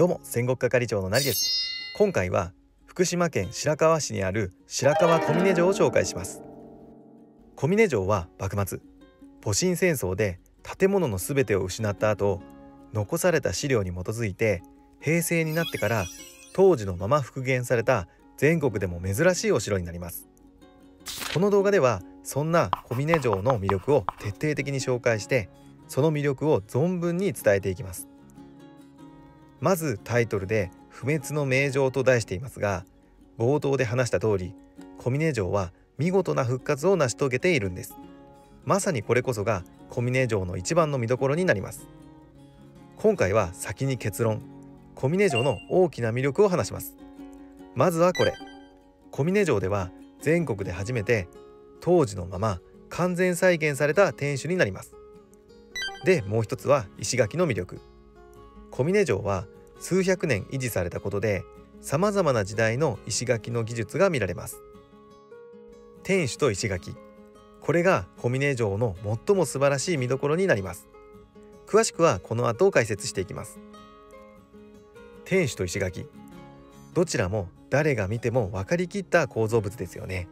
どうも戦国係長のなりです。今回は福島県白河市にある白河小峰城を紹介します。小峰城は幕末戊辰戦争で建物の全てを失った後残された資料に基づいて平成になってから当時のまま復元された全国でも珍しいお城になります。この動画ではそんな小峰城の魅力を徹底的に紹介してその魅力を存分に伝えていきます。まずタイトルで不滅の名城と題していますが冒頭で話した通り小峰城は見事な復活を成し遂げているんです。まさにこれこそが小峰城の一番の見どころになります。今回は先に結論小峰城の大きな魅力を話します。まずはこれ。小峰城では全国で初めて当時のまま完全再現された天守になります。でもう一つは石垣の魅力。小峰城は数百年維持されたことでさまざまな時代の石垣の技術が見られます。天守と石垣。これが小峰城の最も素晴らしい見どころになります。詳しくはこの後解説していきます。天守と石垣。どちらも誰が見ても分かりきった構造物ですよね。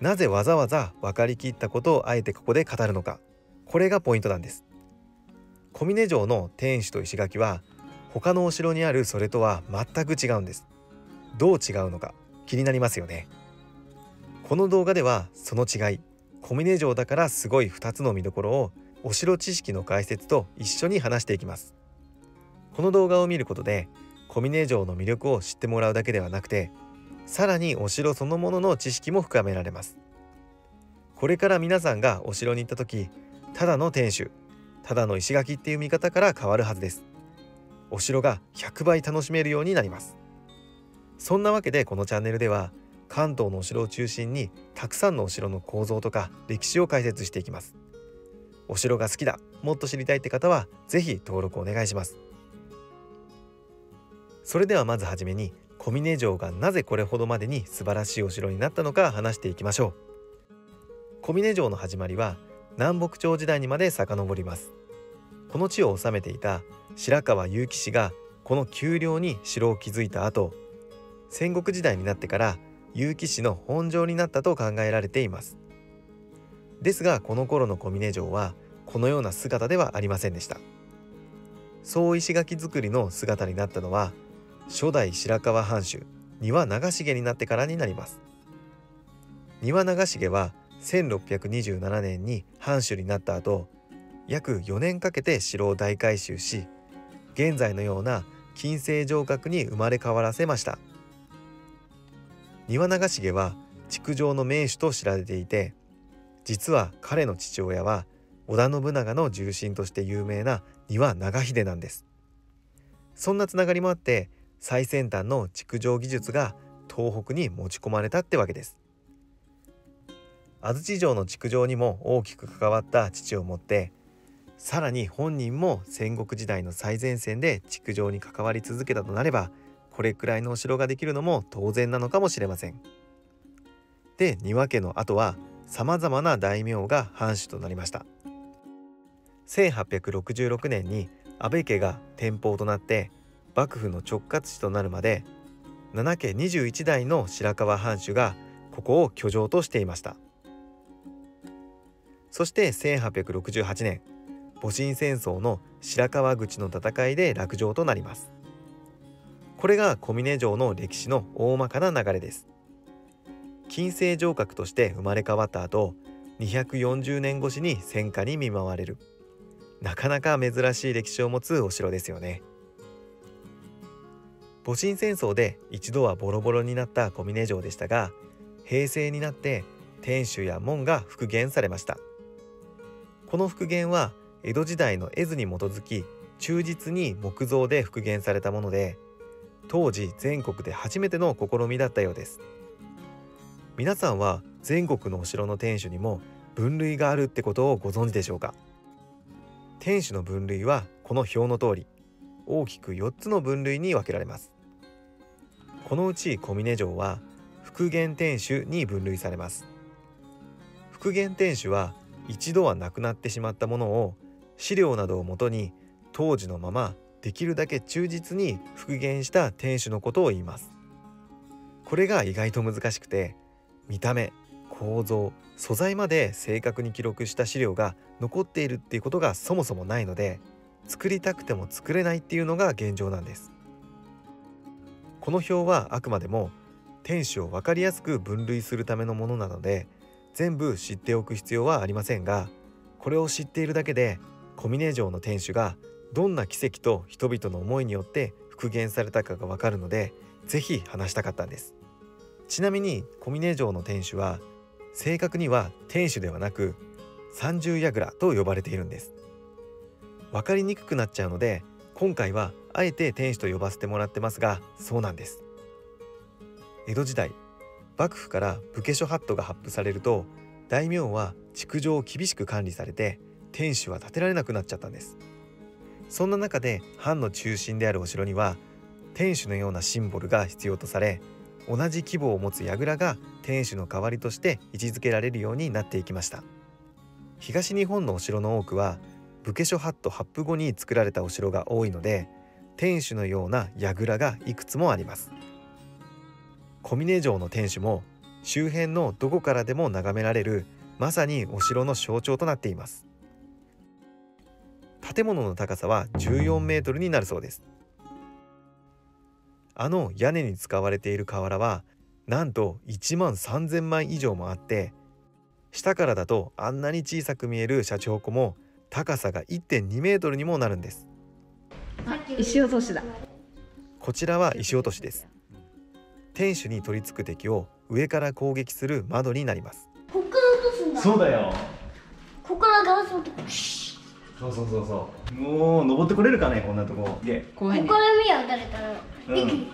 なぜわざわざ分かりきったことをあえてここで語るのか。これがポイントなんです。小峰城の天守と石垣は他のお城にあるそれとは全く違うんです。どう違うのか気になりますよね。この動画ではその違い小峰城だからすごい2つの見どころをお城知識の解説と一緒に話していきます。この動画を見ることで小峰城の魅力を知ってもらうだけではなくてさらにお城そのものの知識も深められます。これから皆さんがお城に行った時ただの天守ただの石垣っていう見方から変わるはずです。お城が100倍楽しめるようになります。そんなわけでこのチャンネルでは関東のお城を中心にたくさんのお城の構造とか歴史を解説していきます。お城が好きだもっと知りたいって方は是非登録お願いします。それではまずはじめに小峰城がなぜこれほどまでに素晴らしいお城になったのか話していきましょう。小峰城の始まりは南北朝時代にまで遡ります。この地を治めていた白河結城氏がこの丘陵に城を築いた後戦国時代になってから結城氏の本城になったと考えられています。ですがこの頃の小峰城はこのような姿ではありませんでした。総石垣造りの姿になったのは初代白河藩主丹羽長重になってからになります。丹羽長重は1627年に藩主になった後約4年かけて城を大改修し現在のような金星城郭に生まれ変わらせました。丹羽長重は築城の名手と知られていて実は彼の父親は織田信長の重臣として有名な丹羽長秀なんです。そんなつながりもあって最先端の築城技術が東北に持ち込まれたってわけです。安土城の築城にも大きく関わった父を持ってさらに本人も戦国時代の最前線で築城に関わり続けたとなればこれくらいのお城ができるのも当然なのかもしれません。で丹羽家の後はさまざまな大名が藩主となりました。1866年に安倍家が天保となって幕府の直轄地となるまで7家21代の白河藩主がここを居城としていましたそして1868年戊辰戦争の白河口の戦いで落城となります。これが小峰城の歴史の大まかな流れです。金星城郭として生まれ変わった後240年越しに戦火に見舞われる。なかなか珍しい歴史を持つお城ですよね。戊辰戦争で一度はボロボロになった小峰城でしたが平成になって天守や門が復元されました。この復元は江戸時代の絵図に基づき忠実に木造で復元されたもので当時全国で初めての試みだったようです。皆さんは全国のお城の天守にも分類があるってことをご存知でしょうか？天守の分類はこの表の通り大きく4つの分類に分けられます。このうち小峰城は復元天守に分類されます。復元天守は一度はなくなってしまったものを資料などをもとに当時のままできるだけ忠実に復元した天守のことを言います。これが意外と難しくて見た目構造素材まで正確に記録した資料が残っているっていうことがそもそもないので作りたくても作れないっていうのが現状なんです。この表はあくまでも天守を分かりやすく分類するためのものなので全部知っておく必要はありませんがこれを知っているだけで小峰城の天守がどんな奇跡と人々の思いによって復元されたかがわかるので是非話したかったんです。ちなみに小峰城の天守は正確には天守ではなく三重櫓と呼ばれているんです。分かりにくくなっちゃうので今回はあえて天守と呼ばせてもらってますがそうなんです。江戸時代幕府から武家諸法度が発布されると大名は築城を厳しく管理されて天守は建てられなくなっちゃったんです。そんな中で藩の中心であるお城には天守のようなシンボルが必要とされ同じ規模を持つ櫓が天守の代わりとして位置づけられるようになっていきました。東日本のお城の多くは武家諸法度発布後に作られたお城が多いので天守のような櫓がいくつもあります。小峰城の天守も周辺のどこからでも眺められるまさにお城の象徴となっています。建物の高さは14メートルになるそうです。あの屋根に使われている瓦はなんと1万3000枚以上もあって下からだとあんなに小さく見えるシャチホコも高さが1.2メートルにもなるんです。石落としだ。こちらは石落としです天守に取り付く敵を上から攻撃する窓になります。こっから落とすんだ。そうだよ。ここからガラスを落とそうそうそうそう。もう登ってこれるかねこんなとこ。で後編にここから見や打たれたらうん。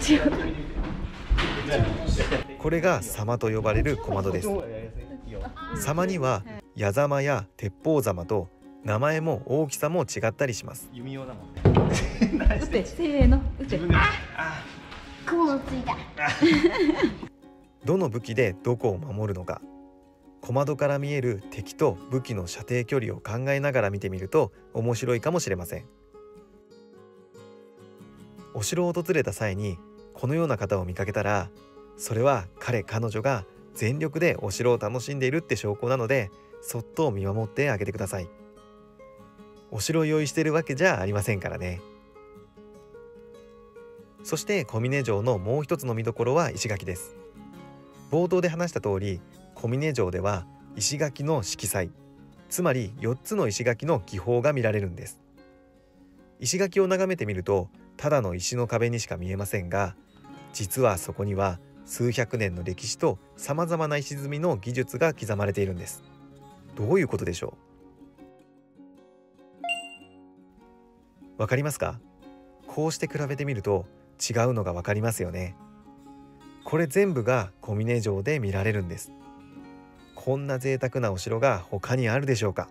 ち落としてくれうちをこれが様と呼ばれる小窓です。様には矢様や鉄砲様と名前も大きさも違ったりします。弓用だもんね。打ってせーの。打っ。てあ雲ついた。どの武器でどこを守るのか。小窓から見える敵と武器の射程距離を考えながら見てみると面白いかもしれません。お城を訪れた際にこのような方を見かけたらそれは彼彼女が全力でお城を楽しんでいるって証拠なのでそっと見守ってあげてくださいお城を用意しているわけじゃありませんからね。そして小峰城のもう一つの見どころは石垣です。冒頭で話した通り小峰城では石垣の色彩つまり4つの石垣の技法が見られるんです。石垣を眺めてみるとただの石の壁にしか見えませんが実はそこには数百年の歴史とさまざまな石積みの技術が刻まれているんです。どういうことでしょう？わかりますか？こうして比べてみると違うのがわかりますよね。これ全部が小峰城で見られるんです。こんな贅沢なお城が他にあるでしょうか？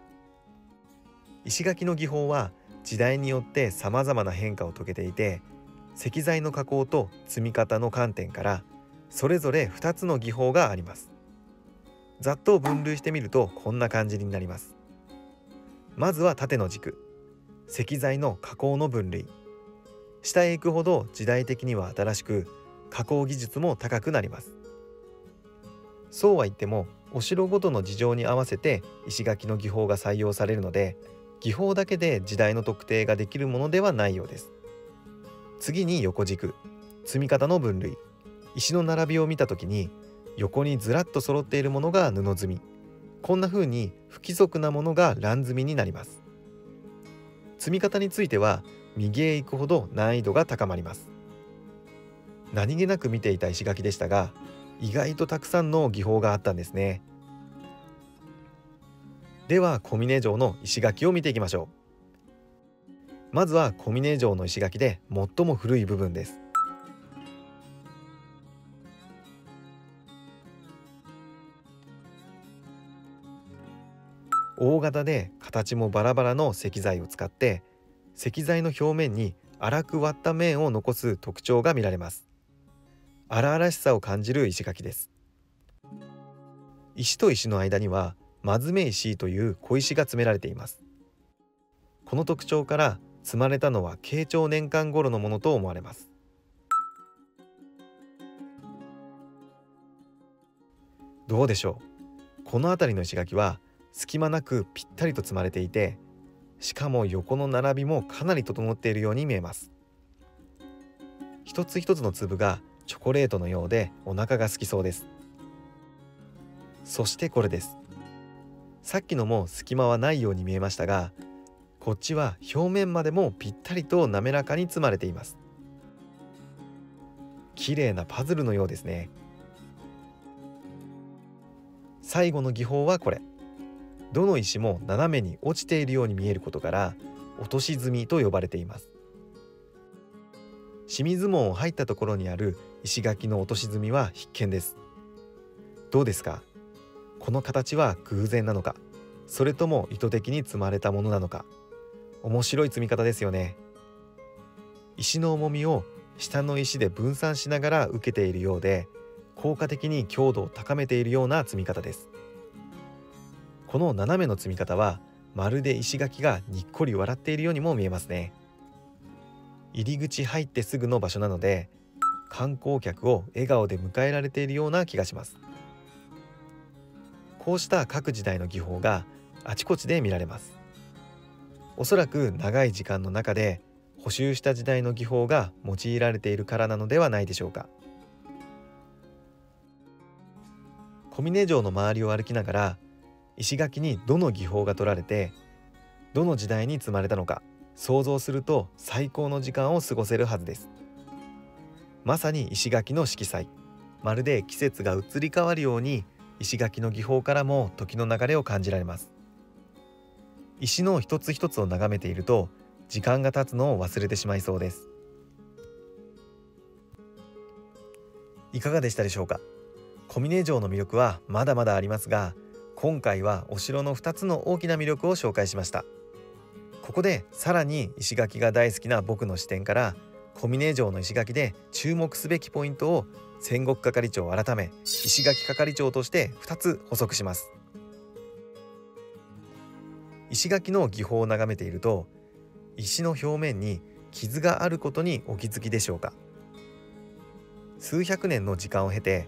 石垣の技法は時代によって様々な変化を遂げていて石材の加工と積み方の観点からそれぞれ2つの技法があります。ざっと分類してみるとこんな感じになります。まずは縦の軸。石材の加工の分類。下へ行くほど時代的には新しく加工技術も高くなります。そうは言ってもお城ごとの事情に合わせて石垣の技法が採用されるので技法だけで時代の特定ができるものではないようです。次に横軸。積み方の分類。石の並びを見た時に横にずらっと揃っているものが布積み。こんな風に不規則なものが乱積みになります。積み方については右へ行くほど難易度が高まります。何気なく見ていた石垣でしたが意外とたくさんの技法があったんですね。では小峰城の石垣を見ていきましょう。まずは小峰城の石垣で最も古い部分です。大型で形もバラバラの石材を使って石材の表面に粗く割った面を残す特徴が見られます。荒々しさを感じる石垣です。石と石の間にはマズメ石という小石が詰められています。この特徴から積まれたのは慶長年間頃のものと思われます。どうでしょう？この辺りの石垣は隙間なくぴったりと積まれていてしかも横の並びもかなり整っているように見えます。一つ一つの粒がチョコレートのようでお腹が空きそうです。そしてこれです。さっきのも隙間はないように見えましたがこっちは表面までもぴったりと滑らかに積まれています。綺麗なパズルのようですね。最後の技法はこれ。どの石も斜めに落ちているように見えることから落とし積みと呼ばれています。清水門を入ったところにある石垣の落とし積みは必見です。どうですか？この形は偶然なのか？それとも意図的に積まれたものなのか？面白い積み方ですよね。石の重みを下の石で分散しながら受けているようで効果的に強度を高めているような積み方です。この斜めの積み方はまるで石垣がにっこり笑っているようにも見えますね。入り口入ってすぐの場所なので観光客を笑顔で迎えられているような気がします。こうした各時代の技法があちこちで見られます。おそらく長い時間の中で補修した時代の技法が用いられているからなのではないでしょうか。小峰城の周りを歩きながら石垣にどの技法が取られてどの時代に積まれたのか想像すると最高の時間を過ごせるはずです。まさに石垣の色彩。まるで季節が移り変わるように石垣の技法からも時の流れを感じられます。石の一つ一つを眺めていると時間が経つのを忘れてしまいそうです。いかがでしたでしょうか？小峰城の魅力はまだまだありますが今回はお城の2つの大きな魅力を紹介しました。ここでさらに石垣が大好きな僕の視点から小峰城の石垣で注目すべきポイントを戦国係長改め石垣係長として2つ補足します。石垣の技法を眺めていると石の表面に傷があることにお気づきでしょうか。数百年の時間を経て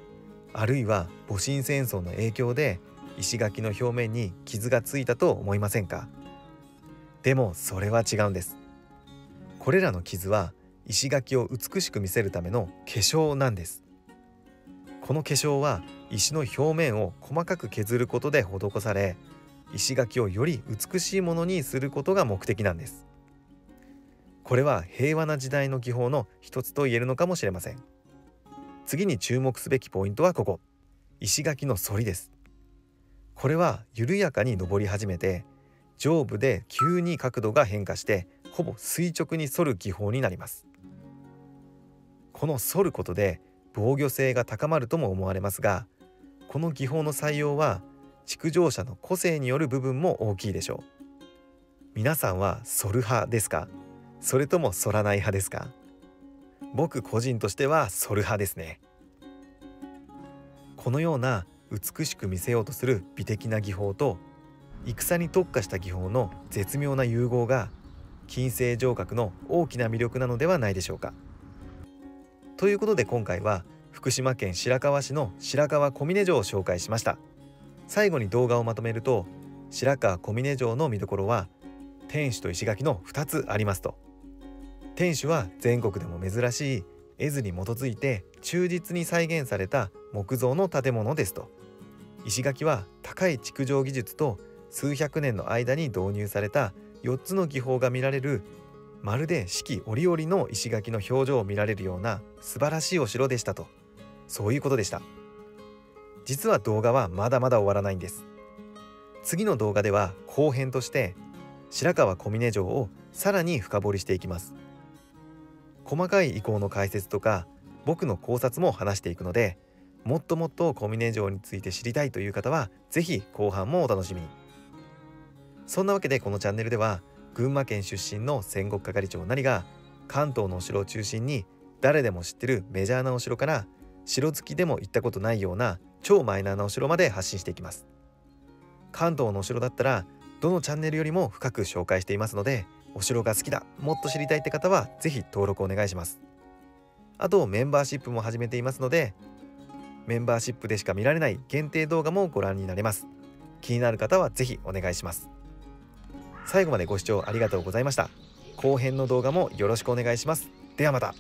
あるいは戊辰戦争の影響で石垣の表面に傷がついたと思いませんか？でもそれは違うんです。これらの傷は石垣を美しく見せるための化粧なんです。この化粧は石の表面を細かく削ることで施され石垣をより美しいものにすることが目的なんです。これは平和な時代の技法の一つと言えるのかもしれません。次に注目すべきポイントはここ。石垣の反りです。これは緩やかに登り始めて上部で急に角度が変化してほぼ垂直に反る技法になります。この反ることで防御性が高まるとも思われますがこの技法の採用は築城者の個性による部分も大きいでしょう。皆さんは反る派ですか？それとも反らない派ですか？僕個人としては反る派ですね。このような美しく見せようとする美的な技法と戦に特化した技法の絶妙な融合が金星城郭の大きな魅力なのではないでしょうか。ということで今回は福島県白河市の白河小峰城を紹介しました。最後に動画をまとめると白河小峰城の見どころは天守と石垣の2つありますと。天守は全国でも珍しい絵図に基づいて忠実に再現された木造の建物ですと。石垣は高い築城技術と数百年の間に導入された4つの技法が見られるまるで四季折々の石垣の表情を見られるような素晴らしいお城でしたと。そういうことでした。実は動画はまだまだ終わらないんです。次の動画では後編として白河小峰城をさらに深掘りしていきます。細かい意向の解説とか僕の考察も話していくのでもっともっと小峰城について知りたいという方は是非後半もお楽しみに。そんなわけでこのチャンネルでは群馬県出身の戦国係長なりが関東のお城を中心に誰でも知ってるメジャーなお城から城好きでも行ったことないような超マイナーなお城まで発信していきます。関東のお城だったらどのチャンネルよりも深く紹介していますのでお城が好きだもっと知りたいって方は是非登録お願いします。あとメンバーシップも始めていますのでメンバーシップでしか見られない限定動画もご覧になれます。気になる方は是非お願いします。最後までご視聴ありがとうございました。後編の動画もよろしくお願いします。ではまた。